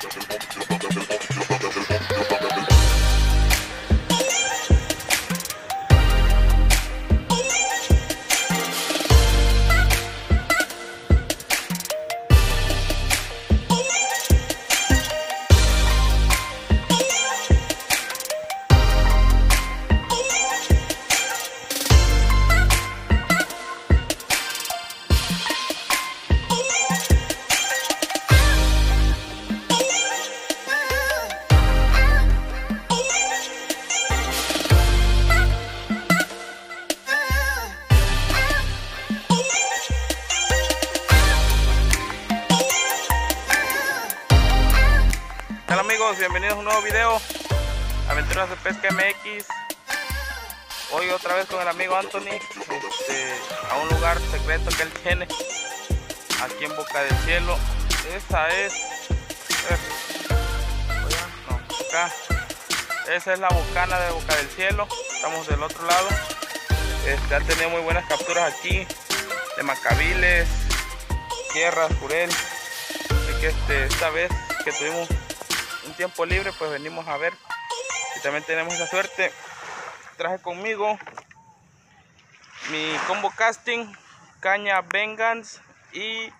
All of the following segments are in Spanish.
Tiens, je prends tout le monde. Bienvenidos a un nuevo video Aventuras de Pesca MX Hoy otra vez con el amigo Anthony este, A un lugar secreto que él tiene Aquí en Boca del Cielo. Esa es... no, acá. Esa es la bocana de Boca del Cielo Estamos del otro lado. Este, Ha tenido muy buenas capturas aquí De macabiles Tierras, jurel Así que este, esta vez que tuvimos tiempo libre, pues venimos a ver si también tenemos esa suerte. Traje conmigo mi combo casting, caña Vengeance y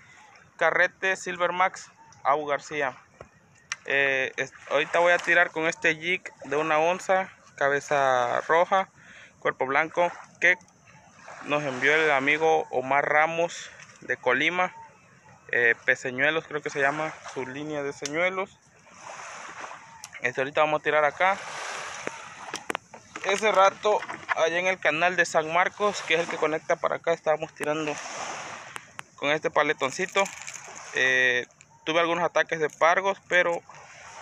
carrete Silver Max Abu García. Eh, ahorita voy a tirar con este jig de una onza, cabeza roja, cuerpo blanco, que nos envió el amigo Omar Ramos de Colima. Eh, peseñuelos creo que se llama su línea de señuelos este, ahorita vamos a tirar acá. Ese rato, allá en el canal de San Marcos, que es el que conecta para acá, estábamos tirando con este paletoncito. Eh, tuve algunos ataques de pargos, pero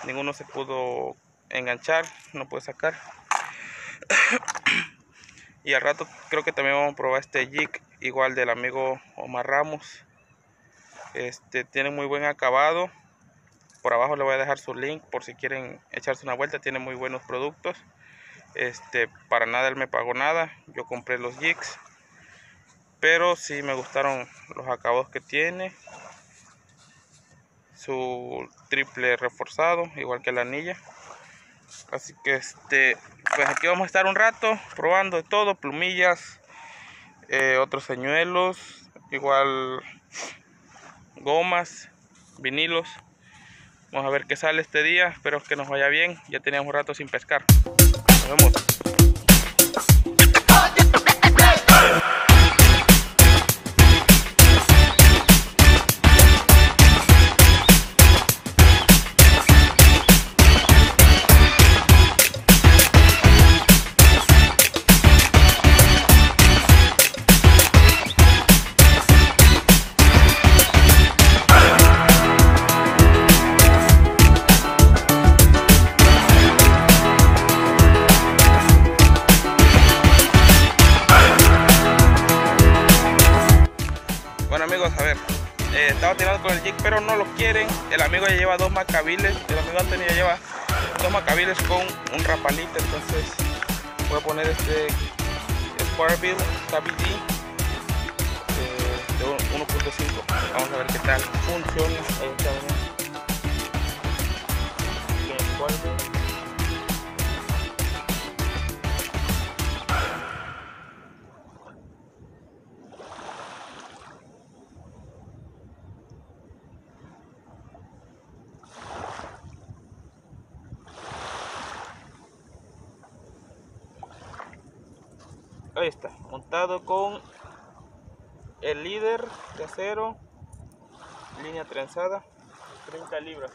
ninguno se pudo enganchar, no pude sacar. y al rato creo que también vamos a probar este jig, igual del amigo Omar Ramos. Este tiene muy buen acabado por abajo le voy a dejar su link por si quieren echarse una vuelta tiene muy buenos productos. Este para nada él me pagó nada yo compré los jigs pero sí me gustaron los acabados que tiene. Su triple reforzado igual que la anilla. Así que este pues aquí vamos a estar un rato probando de todo plumillas eh, otros señuelos igual gomas vinilos Vamos a ver qué sale este día. Espero que nos vaya bien. Ya teníamos un rato sin pescar. Nos vemos. El amigo ya lleva dos macabiles. El amigo Anthony ya lleva dos macabiles con un rapalito. Entonces voy a poner este Sparville KBD eh, de 1.5. Vamos a ver qué tal funciona. Líder de acero línea trenzada 30 libras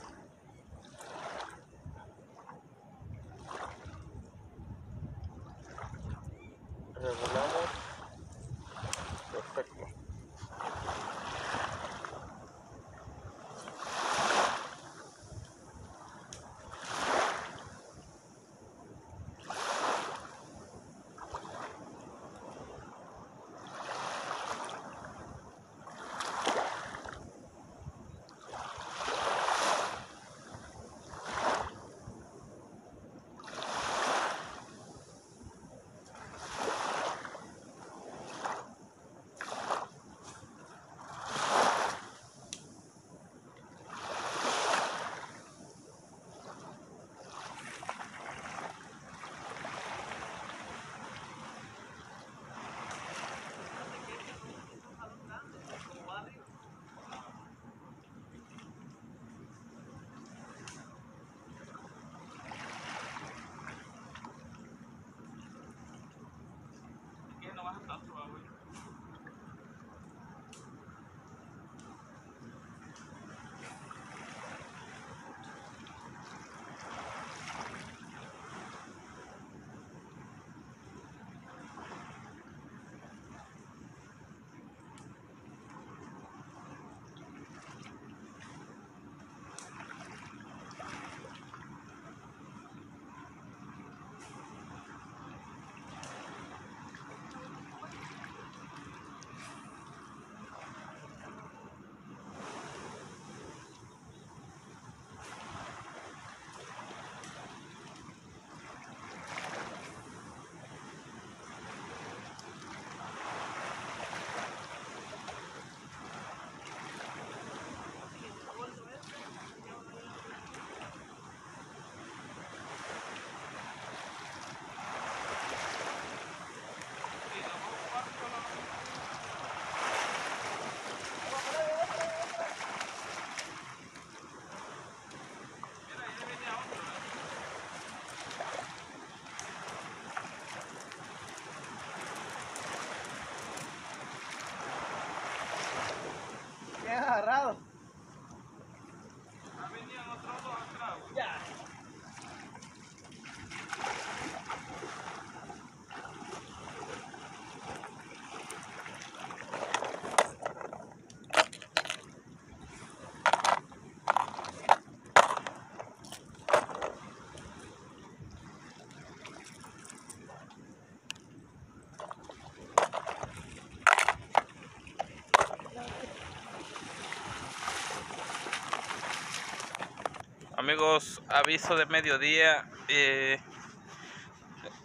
Amigos, aviso de mediodía. Eh,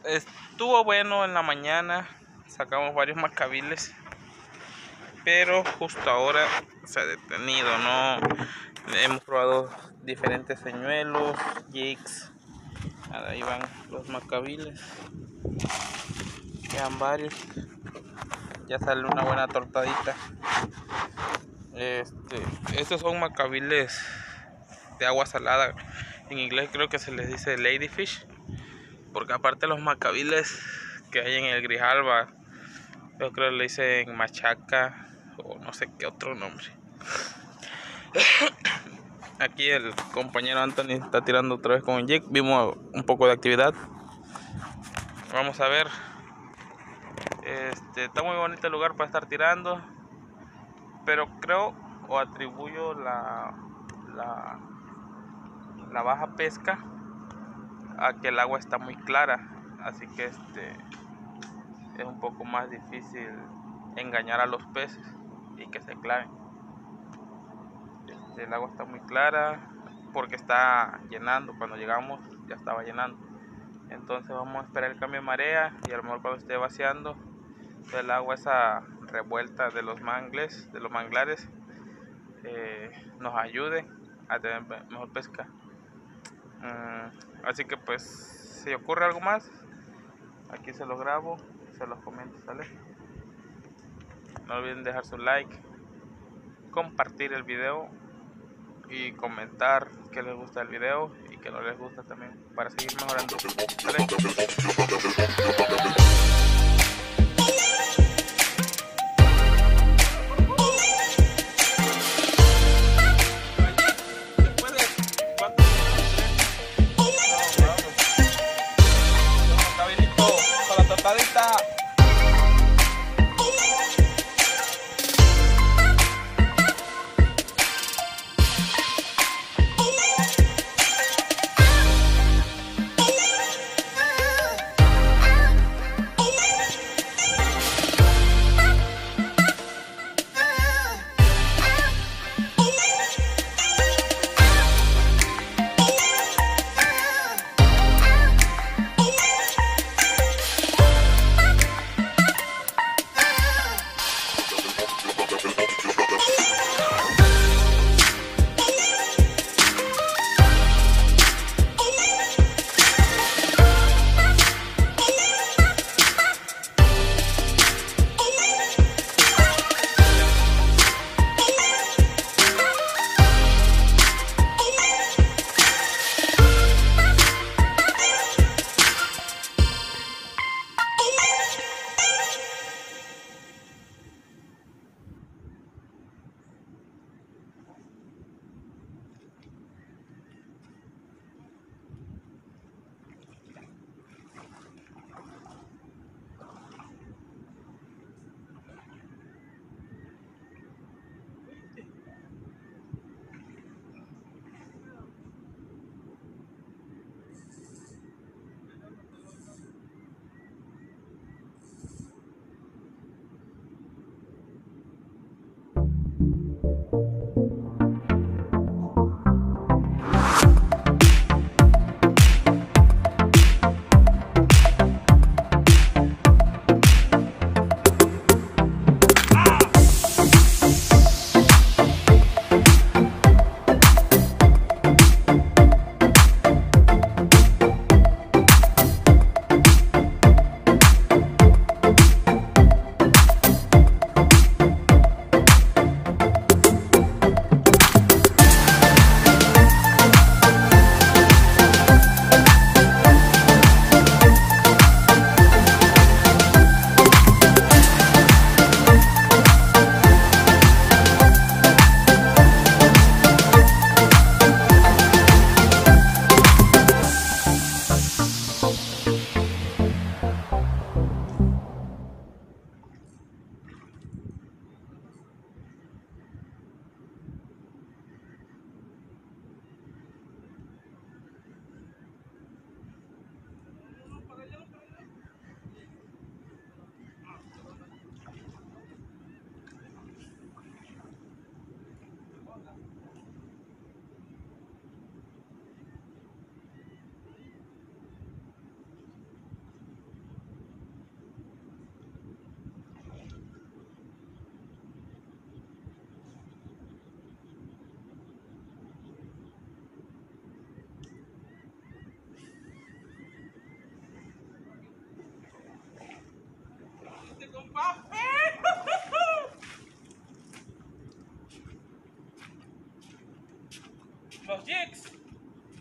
estuvo bueno en la mañana. Sacamos varios macabiles. Pero justo ahora se ha detenido, ¿no? Hemos probado diferentes señuelos, jigs. Ahí van los macabiles. Quedan varios. Ya sale una buena tortadita. Este, estos son macabiles de agua salada. En inglés creo que se les dice ladyfish. Porque aparte los macabiles que hay en el Grijalba, yo creo que le dicen machaca o no sé qué otro nombre. Aquí el compañero Anthony está tirando otra vez con un jig. Vimos un poco de actividad. Vamos a ver. Este, está muy bonito el lugar para estar tirando. Pero creo o atribuyo la, la la baja pesca a que el agua está muy clara así que este es un poco más difícil engañar a los peces y que se claven. Este, el agua está muy clara porque está llenando cuando llegamos ya estaba llenando. Entonces vamos a esperar el cambio de marea y a lo mejor cuando esté vaciando el agua esa revuelta de los mangles de los manglares eh, nos ayude a tener mejor pesca Mm, así que pues si ocurre algo más, aquí se los grabo, se los comento, ¿sale? No olviden dejar su like, compartir el video y comentar que les gusta el video y que no les gusta también para seguir mejorando.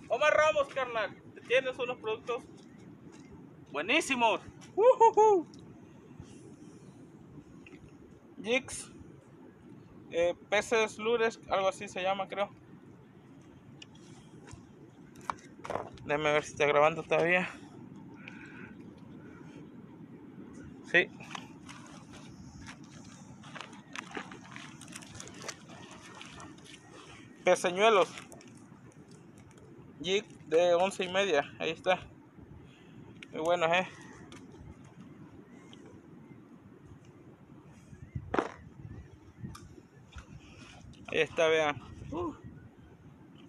Omar Ramos, carnal. Tienes unos productos buenísimos. Uh Jigs. Eh, peces lures, algo así se llama, creo. Déjame ver si está grabando todavía. Sí. Peseñuelos. Jig de once y media. Ahí está. Muy buenos, eh. Ahí está, vean. Uh,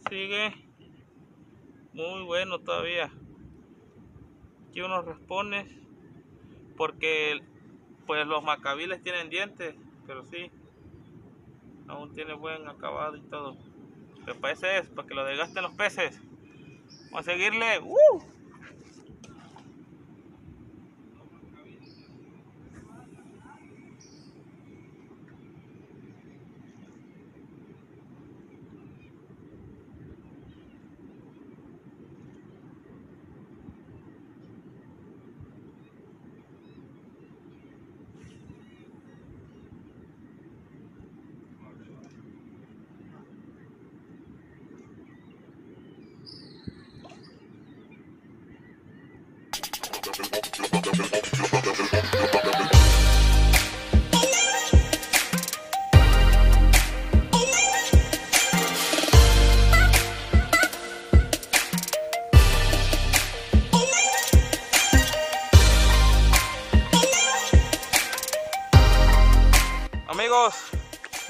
sigue. Muy bueno todavía. Aquí unos respones. Porque pues los macabiles tienen dientes. Pero sí. Aún tiene buen acabado y todo. Pero para es, para que lo desgasten los peces. Vamos a seguirle. ¡Uh! Amigos,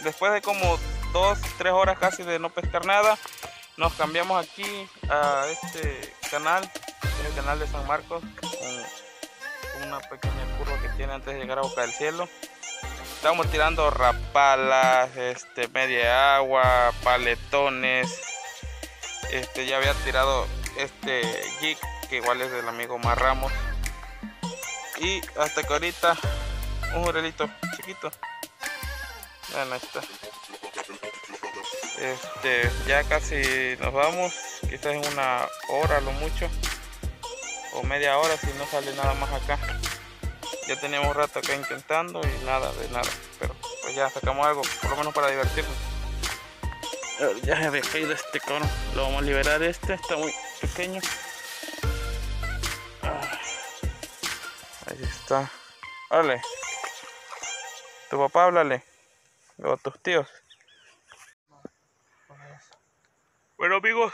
después de como dos, tres horas casi de no pescar nada, nos cambiamos aquí a este canal el canal de San Marcos con, una pequeña curva que tiene antes de llegar a Boca del Cielo. Estamos tirando rapalas este media agua paletones. Este ya había tirado este jig que igual es del amigo Marramos y hasta que ahorita un jurelito chiquito. Ahí está. Este ya casi nos vamos. Quizás en una hora lo mucho o media hora si no sale nada más acá. Ya teníamos rato acá intentando y nada de nada. Pero pues ya sacamos algo por lo menos para divertirnos. Ya se había caído este cono lo vamos a liberar este está muy pequeño. Ah, ahí está. Háblale tu papá háblale. O a tus tíos. Bueno amigos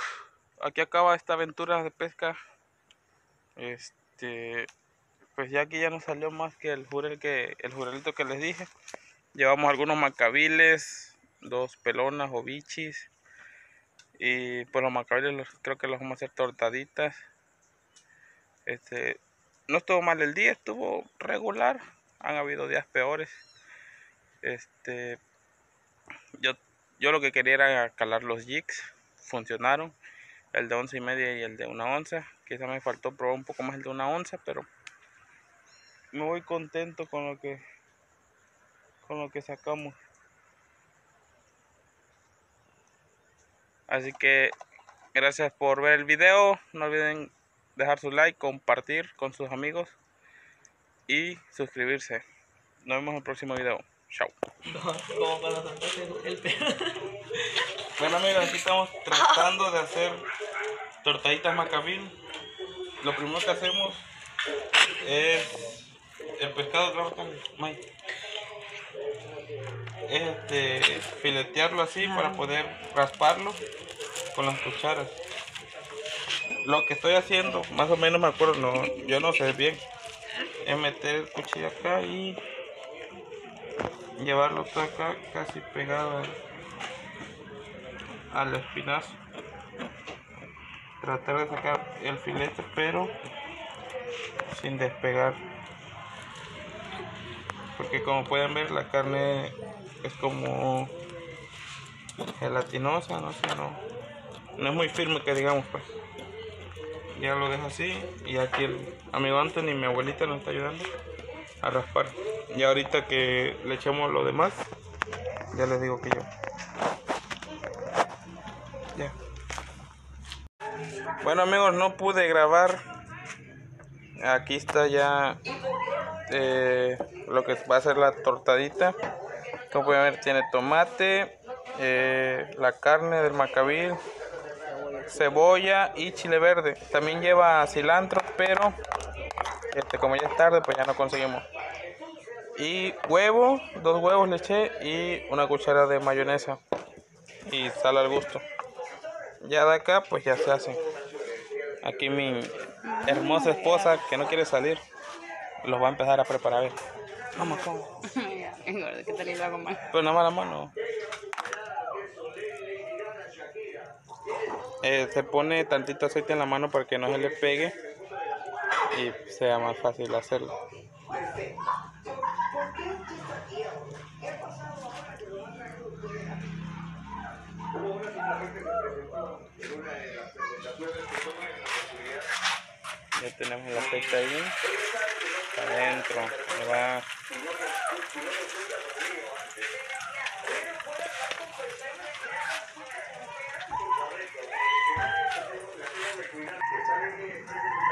aquí acaba esta aventura de pesca este pues ya aquí ya no salió más que el jurel que el jurelito que les dije. Llevamos algunos macabiles dos pelonas o bichis. Y pues los macabiles creo que los vamos a hacer tortaditas. Este no estuvo mal el día estuvo regular. Han habido días peores. Este yo yo lo que quería era calar los jigs. Funcionaron. El de once y media y el de una onza quizá me faltó probar un poco más el de una onza pero me voy contento con lo que con lo que sacamos. Así que gracias por ver el video. No olviden dejar su like compartir con sus amigos y suscribirse. Nos vemos en el próximo video. Chao. Bueno amigos aquí estamos tratando de hacer tortaditas macabil lo primero que hacemos es el pescado claro es este filetearlo así para poder rasparlo con las cucharas. Lo que estoy haciendo más o menos me acuerdo no yo no sé bien es meter el cuchillo acá y llevarlo acá casi pegado al espinazo tratar de sacar el filete pero sin despegar. Porque como pueden ver la carne es como gelatinosa no sé no no es muy firme que digamos pues. Ya lo dejo así y aquí el amigo Anthony mi abuelita nos está ayudando a raspar. Y ahorita que le echemos lo demás ya les digo que yo. Ya Bueno amigos, no pude grabar. Aquí está ya eh, lo que va a ser la tortadita. Como pueden ver, tiene tomate, eh, la carne del macabil, cebolla y chile verde. También lleva cilantro, pero este, como ya es tarde, pues ya no conseguimos. Y huevo, dos huevos le eché y una cuchara de mayonesa y sal al gusto. Ya de acá, pues ya se hace. Aquí mi hermosa esposa que no quiere salir, los va a empezar a preparar. Vamos, ¿cómo? ¿qué tal lo hago mal? Pero nada más la mano. Eh, se pone tantito aceite en la mano para que no se le pegue y sea más fácil hacerlo. Ya tenemos el aceite ahí. Adentro. Ahí va.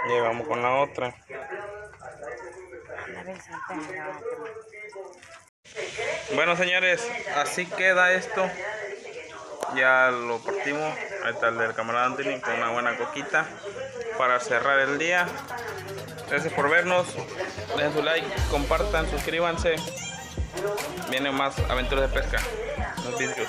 Y vamos con la otra. Bueno señores, así queda esto. Ya lo partimos. Ahí está el del camarada Anthony con una buena coquita para cerrar el día. Gracias por vernos. Dejen su like, compartan, suscríbanse. Vienen más aventuras de pesca. Vídeos.